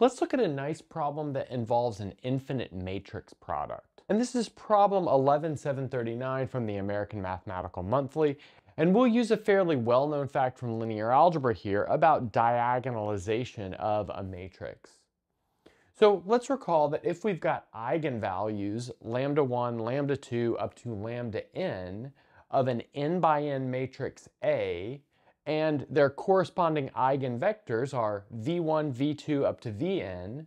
Let's look at a nice problem that involves an infinite matrix product. And this is problem 11739 from the American Mathematical Monthly. And we'll use a fairly well-known fact from linear algebra here about diagonalization of a matrix. So let's recall that if we've got eigenvalues, lambda 1, lambda 2, up to lambda n, of an n by n matrix A, and their corresponding eigenvectors are v1, v2 up to vn,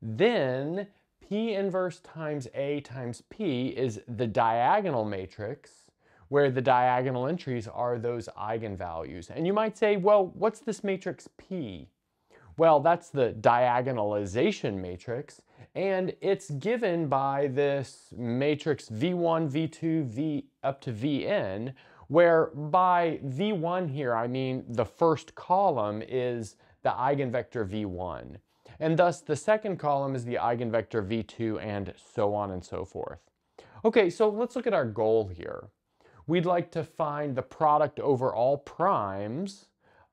then P inverse times A times P is the diagonal matrix where the diagonal entries are those eigenvalues. And you might say, well, what's this matrix P? Well, that's the diagonalization matrix, and it's given by this matrix V1, V2, V up to Vn, where by V1 here, I mean the first column is the eigenvector V1. And thus the second column is the eigenvector V2 and so on and so forth. Okay, so let's look at our goal here. We'd like to find the product over all primes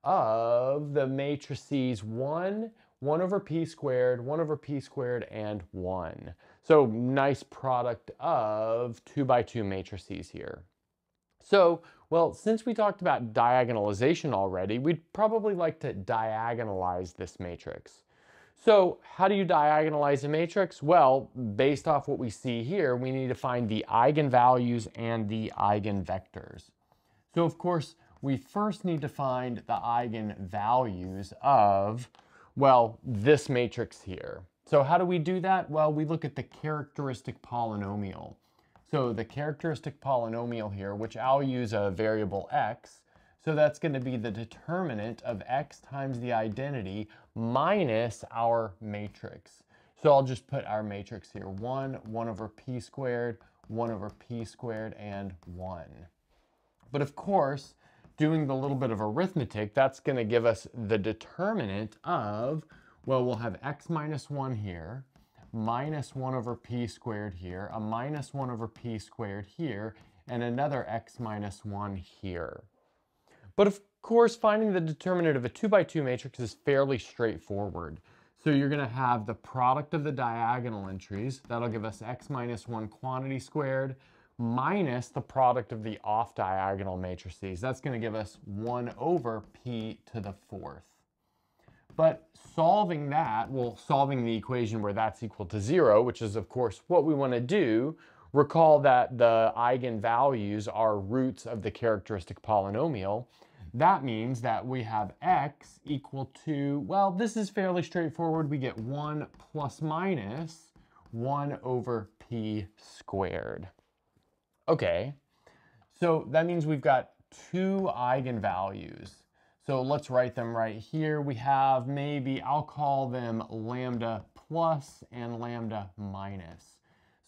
of the matrices 1, 1 over p squared, 1 over p squared, and 1. So nice product of 2 by 2 matrices here. So, well, since we talked about diagonalization already, we'd probably like to diagonalize this matrix. So how do you diagonalize a matrix? Well, based off what we see here, we need to find the eigenvalues and the eigenvectors. So of course, we first need to find the eigenvalues of, well, this matrix here. So how do we do that? Well, we look at the characteristic polynomial. So the characteristic polynomial here, which I'll use a variable x, so that's going to be the determinant of x times the identity minus our matrix. So I'll just put our matrix here, 1, 1 over p squared, 1 over p squared, and 1. But of course, doing the little bit of arithmetic, that's going to give us the determinant of, well, we'll have x minus 1 here, minus 1 over p squared here, a minus 1 over p squared here, and another x minus 1 here. But of course, finding the determinant of a 2 by 2 matrix is fairly straightforward. So you're going to have the product of the diagonal entries. That'll give us x minus 1 quantity squared minus the product of the off-diagonal matrices. That's going to give us 1 over p to the fourth. But solving that, well, solving the equation where that's equal to zero, which is of course what we want to do, recall that the eigenvalues are roots of the characteristic polynomial. That means that we have x equal to, well, this is fairly straightforward. We get 1 plus minus 1 over p squared. Okay, so that means we've got two eigenvalues. So let's write them right here. We have maybe, I'll call them lambda plus and lambda minus.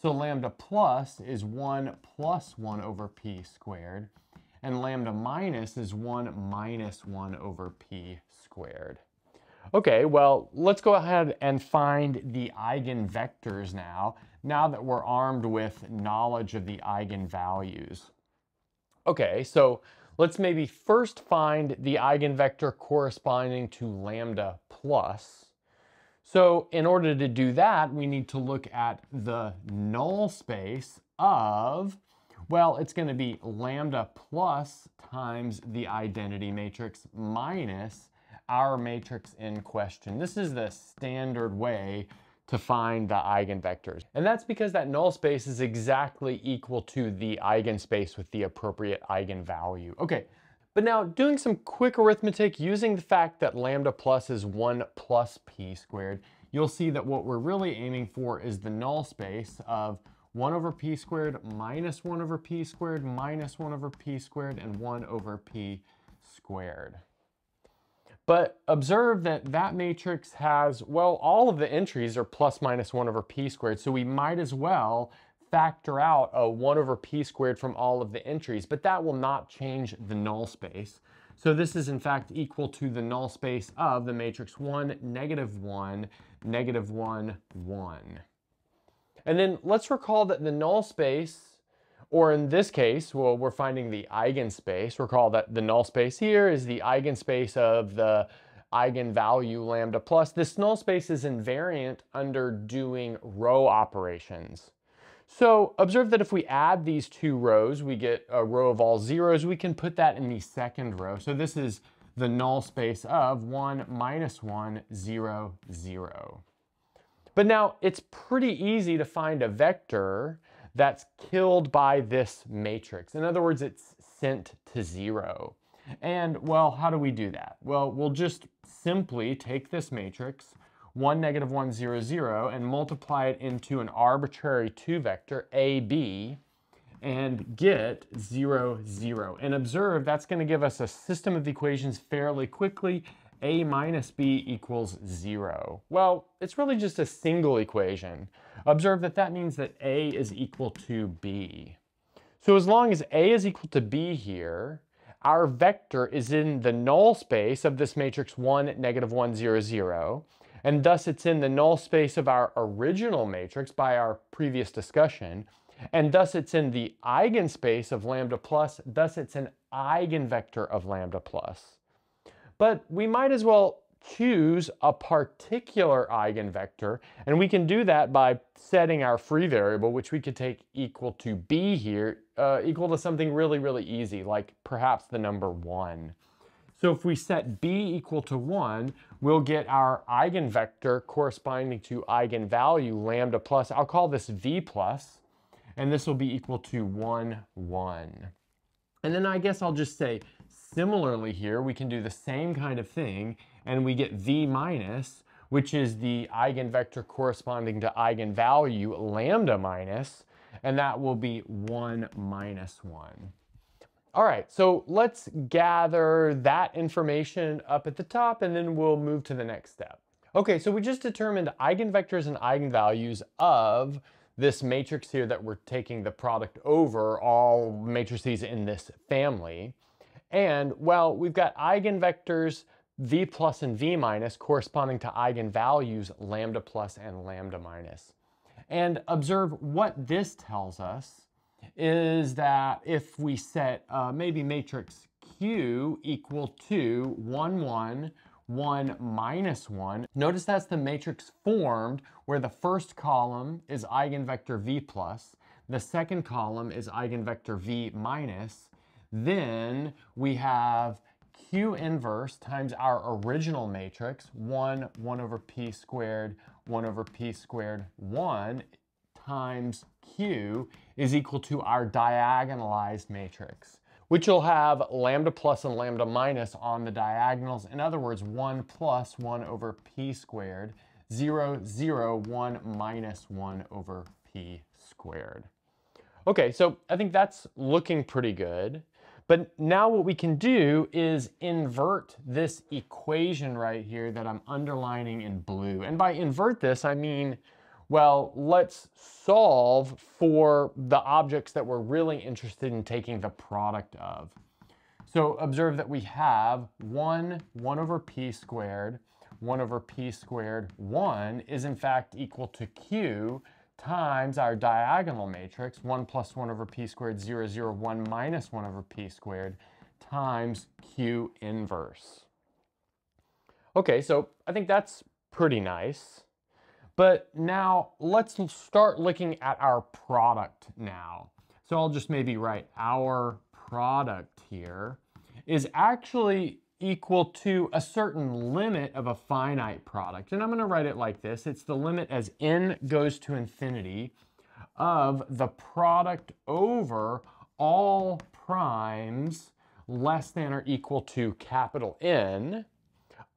So lambda plus is 1 plus 1 over p squared, and lambda minus is 1 minus 1 over p squared. Okay, well, let's go ahead and find the eigenvectors now, now that we're armed with knowledge of the eigenvalues. Okay, so Let's maybe first find the eigenvector corresponding to lambda plus. So in order to do that, we need to look at the null space of, well, it's going to be lambda plus times the identity matrix minus our matrix in question. This is the standard way to find the eigenvectors. And that's because that null space is exactly equal to the eigenspace with the appropriate eigenvalue. Okay, but now doing some quick arithmetic using the fact that lambda plus is 1 plus p squared, you'll see that what we're really aiming for is the null space of 1 over p squared minus 1 over p squared minus 1 over p squared and 1 over p squared. But observe that that matrix has, well, all of the entries are plus minus 1 over p squared, so we might as well factor out a 1 over p squared from all of the entries, but that will not change the null space. So this is in fact equal to the null space of the matrix 1, negative 1, negative 1, 1. And then let's recall that the null space or in this case, well, we're finding the eigenspace. Recall that the null space here is the eigenspace of the eigenvalue lambda plus. This null space is invariant under doing row operations. So observe that if we add these two rows, we get a row of all zeros. We can put that in the second row. So this is the null space of 1 minus 1, 0, 0. But now it's pretty easy to find a vector that's killed by this matrix. In other words, it's sent to 0. And well, how do we do that? Well, we'll just simply take this matrix, 1, negative 1, 0, 0, and multiply it into an arbitrary 2 vector, AB, and get 0, 0. And observe that's going to give us a system of equations fairly quickly. A minus B equals 0. Well, it's really just a single equation. Observe that that means that A is equal to B. So as long as A is equal to B here, our vector is in the null space of this matrix 1, negative 1, 0, 0, and thus it's in the null space of our original matrix by our previous discussion, and thus it's in the eigenspace of lambda plus, thus it's an eigenvector of lambda plus. But we might as well choose a particular eigenvector, and we can do that by setting our free variable, which we could take equal to b here, uh, equal to something really, really easy, like perhaps the number 1. So if we set b equal to 1, we'll get our eigenvector corresponding to eigenvalue lambda plus. I'll call this v plus, and this will be equal to 1, 1. And then I guess I'll just say, similarly here, we can do the same kind of thing, and we get v minus, which is the eigenvector corresponding to eigenvalue lambda minus, and that will be 1 minus 1. All right, so let's gather that information up at the top and then we'll move to the next step. Okay, so we just determined eigenvectors and eigenvalues of this matrix here that we're taking the product over all matrices in this family. And well, we've got eigenvectors v plus and v minus corresponding to eigenvalues lambda plus and lambda minus. And observe what this tells us is that if we set uh, maybe matrix Q equal to 1, 1, 1 minus 1, notice that's the matrix formed where the first column is eigenvector v plus, the second column is eigenvector v minus, then we have Q inverse times our original matrix, 1, 1 over p squared, 1 over p squared, 1 times Q is equal to our diagonalized matrix, which will have lambda plus and lambda minus on the diagonals. In other words, 1 plus 1 over p squared, 0, 0, 1 minus 1 over p squared. Okay, so I think that's looking pretty good. But now what we can do is invert this equation right here that I'm underlining in blue. And by invert this, I mean well, let's solve for the objects that we're really interested in taking the product of. So observe that we have 1, 1 over p squared, 1 over p squared, 1 is in fact equal to q times our diagonal matrix, 1 plus 1 over p squared, 0, 0, 1 minus 1 over p squared, times q inverse. Okay, so I think that's pretty nice. But now let's start looking at our product now. So I'll just maybe write our product here is actually equal to a certain limit of a finite product. And I'm gonna write it like this. It's the limit as n goes to infinity of the product over all primes less than or equal to capital N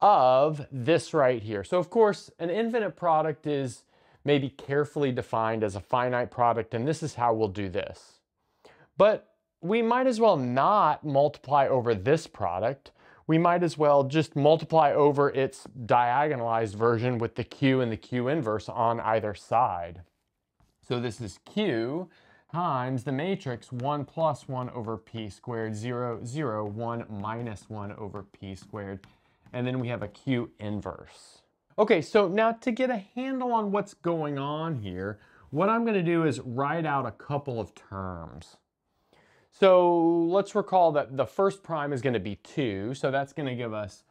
of this right here. So of course, an infinite product is maybe carefully defined as a finite product, and this is how we'll do this. But we might as well not multiply over this product. We might as well just multiply over its diagonalized version with the q and the q inverse on either side. So this is q times the matrix 1 plus 1 over p squared, 0, 0, 1 minus 1 over p squared and then we have a Q inverse. Okay, so now to get a handle on what's going on here, what I'm gonna do is write out a couple of terms. So let's recall that the first prime is gonna be two, so that's gonna give us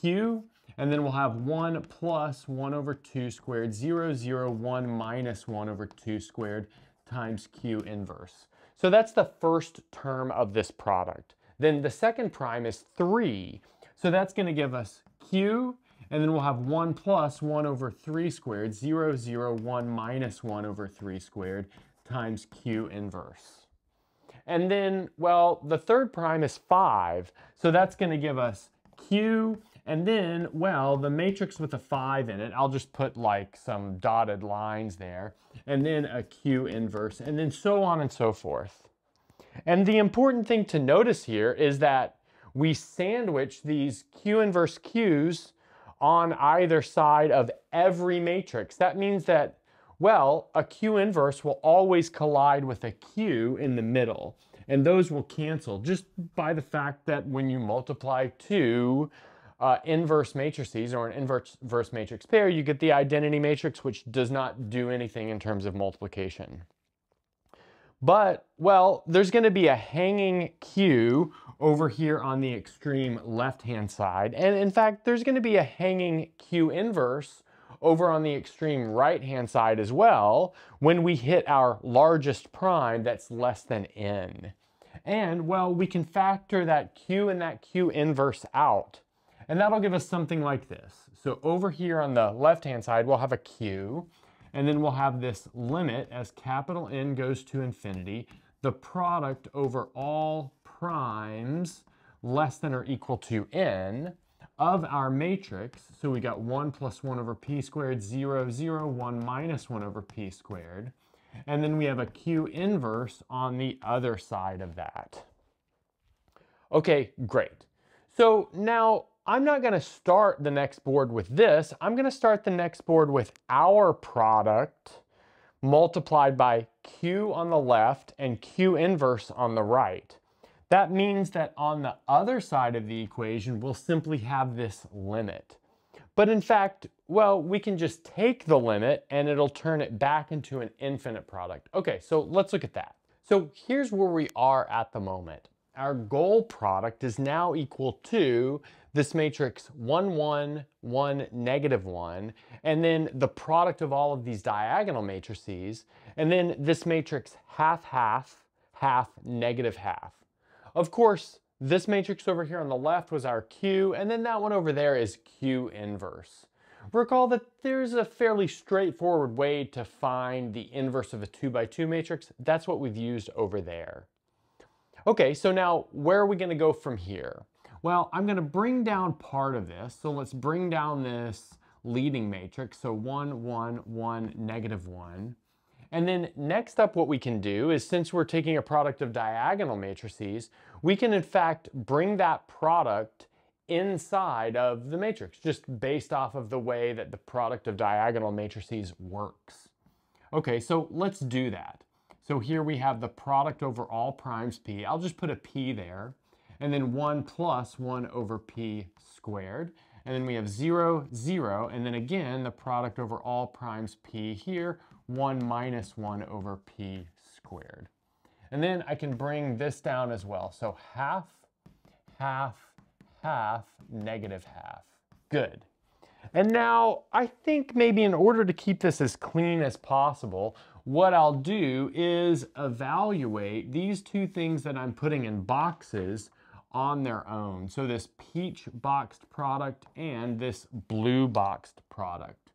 Q, And then we'll have 1 plus 1 over 2 squared, 0, 0, 1 minus 1 over 2 squared times q inverse. So that's the first term of this product. Then the second prime is 3. So that's going to give us q, and then we'll have 1 plus 1 over 3 squared, 0, 0, 1 minus 1 over 3 squared times q inverse. And then, well, the third prime is 5, so that's going to give us q, and then, well, the matrix with a 5 in it, I'll just put like some dotted lines there, and then a q inverse, and then so on and so forth. And the important thing to notice here is that we sandwich these q inverse q's on either side of every matrix. That means that, well, a q inverse will always collide with a q in the middle. And those will cancel just by the fact that when you multiply two uh, inverse matrices or an inverse matrix pair, you get the identity matrix, which does not do anything in terms of multiplication. But, well, there's going to be a hanging q over here on the extreme left-hand side. And in fact, there's going to be a hanging q inverse over on the extreme right-hand side as well when we hit our largest prime that's less than n. And, well, we can factor that q and that q inverse out. And that'll give us something like this. So over here on the left-hand side, we'll have a q, and then we'll have this limit as capital N goes to infinity, the product over all primes less than or equal to n of our matrix. So we got 1 plus 1 over p squared, 0, 0, 1 minus 1 over p squared. And then we have a q inverse on the other side of that. Okay, great. So now I'm not going to start the next board with this. I'm going to start the next board with our product multiplied by q on the left and q inverse on the right. That means that on the other side of the equation, we'll simply have this limit. But in fact, well, we can just take the limit and it'll turn it back into an infinite product. Okay, so let's look at that. So here's where we are at the moment. Our goal product is now equal to this matrix 1, 1, 1, negative 1, and then the product of all of these diagonal matrices, and then this matrix half, half, half, negative half. Of course, this matrix over here on the left was our Q, and then that one over there is Q inverse. Recall that there's a fairly straightforward way to find the inverse of a 2 by 2 matrix. That's what we've used over there. Okay, so now where are we going to go from here? Well, I'm going to bring down part of this. So let's bring down this leading matrix. So 1, 1, 1, negative 1. And then next up what we can do is since we're taking a product of diagonal matrices, we can in fact bring that product inside of the matrix, just based off of the way that the product of diagonal matrices works. Okay, so let's do that. So here we have the product over all primes p. I'll just put a p there and then 1 plus 1 over p squared. And then we have 0, 0, and then again, the product over all primes p here, 1 minus 1 over p squared. And then I can bring this down as well. So half, half, half, negative half. Good. And now I think maybe in order to keep this as clean as possible, what I'll do is evaluate these two things that I'm putting in boxes on their own. So this peach boxed product and this blue boxed product.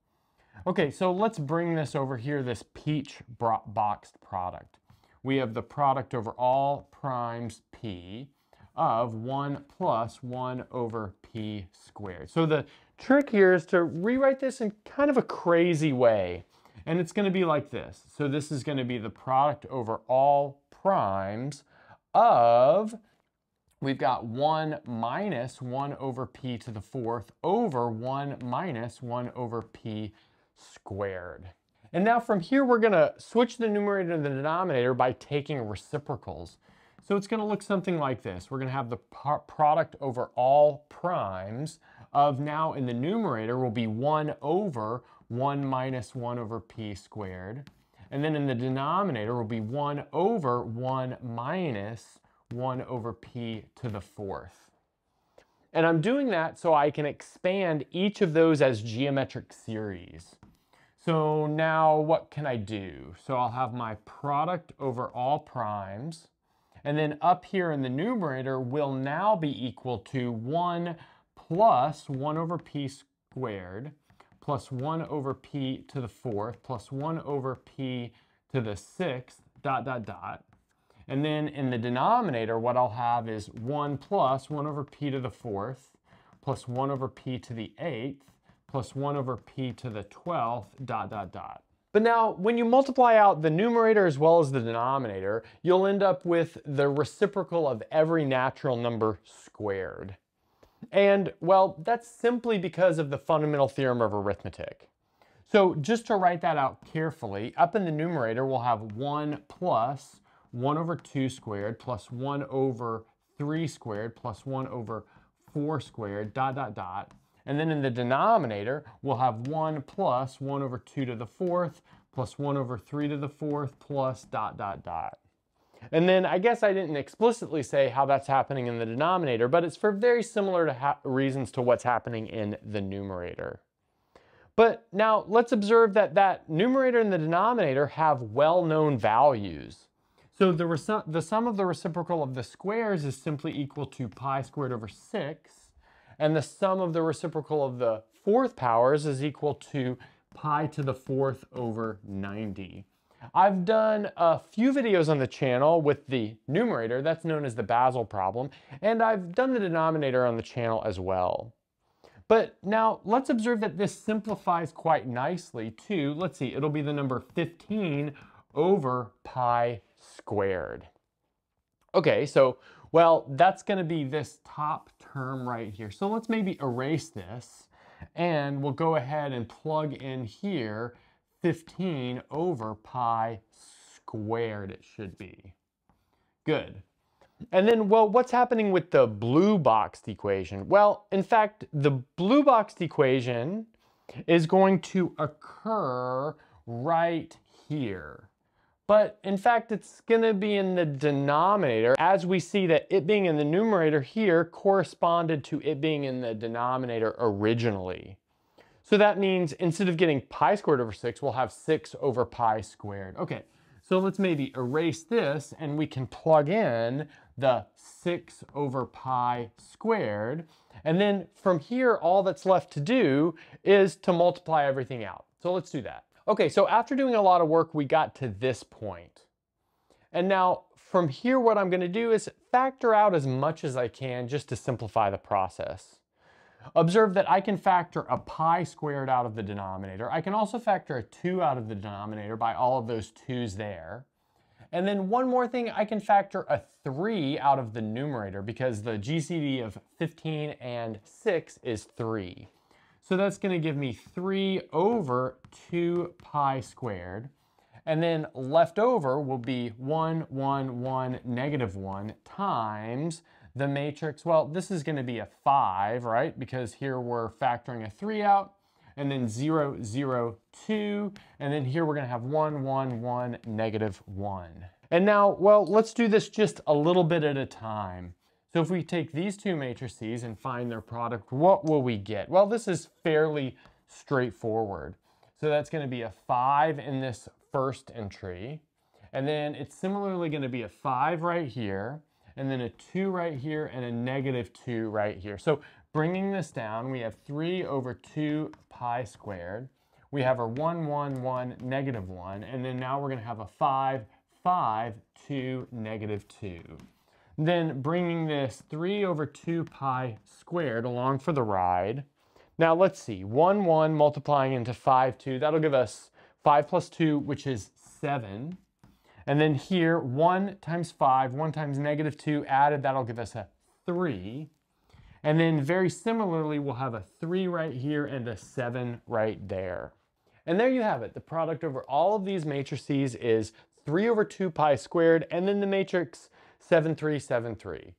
Okay, so let's bring this over here, this peach boxed product. We have the product over all primes p of 1 plus 1 over p squared. So the trick here is to rewrite this in kind of a crazy way. And it's going to be like this. So this is going to be the product over all primes of we've got 1 minus 1 over p to the fourth over 1 minus 1 over p squared. And now from here, we're going to switch the numerator and the denominator by taking reciprocals. So it's going to look something like this. We're going to have the product over all primes of now in the numerator will be 1 over 1 minus 1 over p squared. And then in the denominator will be 1 over 1 minus 1 over p to the fourth. And I'm doing that so I can expand each of those as geometric series. So now what can I do? So I'll have my product over all primes. And then up here in the numerator will now be equal to 1 plus 1 over p squared plus 1 over p to the fourth plus 1 over p to the sixth dot dot dot. And then in the denominator, what I'll have is 1 plus 1 over p to the fourth plus 1 over p to the eighth plus 1 over p to the 12th, dot, dot, dot. But now, when you multiply out the numerator as well as the denominator, you'll end up with the reciprocal of every natural number squared. And, well, that's simply because of the fundamental theorem of arithmetic. So just to write that out carefully, up in the numerator, we'll have 1 plus 1 over 2 squared plus 1 over 3 squared plus 1 over 4 squared, dot, dot, dot. And then in the denominator, we'll have 1 plus 1 over 2 to the fourth plus 1 over 3 to the fourth plus dot, dot, dot. And then I guess I didn't explicitly say how that's happening in the denominator, but it's for very similar to reasons to what's happening in the numerator. But now let's observe that that numerator and the denominator have well-known values. So the, the sum of the reciprocal of the squares is simply equal to pi squared over 6, and the sum of the reciprocal of the fourth powers is equal to pi to the fourth over 90. I've done a few videos on the channel with the numerator, that's known as the Basel problem, and I've done the denominator on the channel as well. But now let's observe that this simplifies quite nicely to, let's see, it'll be the number 15 over pi squared. Okay, so, well, that's gonna be this top term right here. So let's maybe erase this and we'll go ahead and plug in here 15 over pi squared it should be. Good. And then, well, what's happening with the blue boxed equation? Well, in fact, the blue boxed equation is going to occur right here. But in fact, it's gonna be in the denominator as we see that it being in the numerator here corresponded to it being in the denominator originally. So that means instead of getting pi squared over six, we'll have six over pi squared. Okay, so let's maybe erase this and we can plug in the six over pi squared. And then from here, all that's left to do is to multiply everything out. So let's do that. Okay, so after doing a lot of work, we got to this point. And now from here, what I'm gonna do is factor out as much as I can just to simplify the process. Observe that I can factor a pi squared out of the denominator. I can also factor a 2 out of the denominator by all of those 2's there. And then one more thing, I can factor a 3 out of the numerator because the GCD of 15 and 6 is 3. So that's going to give me 3 over 2 pi squared. And then left over will be 1, 1, 1, negative 1 times the matrix. Well, this is going to be a 5, right? Because here we're factoring a 3 out. And then 0, 0, 2. And then here we're going to have 1, 1, 1, negative 1. And now, well, let's do this just a little bit at a time. So if we take these two matrices and find their product, what will we get? Well, this is fairly straightforward. So that's going to be a 5 in this first entry. And then it's similarly going to be a 5 right here, and then a 2 right here, and a negative 2 right here. So bringing this down, we have 3 over 2 pi squared. We have our 1, 1, 1, negative 1, and then now we're going to have a 5, 5, 2, negative 2. Then bringing this 3 over 2 pi squared along for the ride. Now let's see, 1, 1 multiplying into 5, 2, that'll give us 5 plus 2, which is 7. And then here, 1 times 5, 1 times negative 2 added, that'll give us a 3. And then very similarly, we'll have a 3 right here and a 7 right there. And there you have it. The product over all of these matrices is 3 over 2 pi squared, and then the matrix 7373.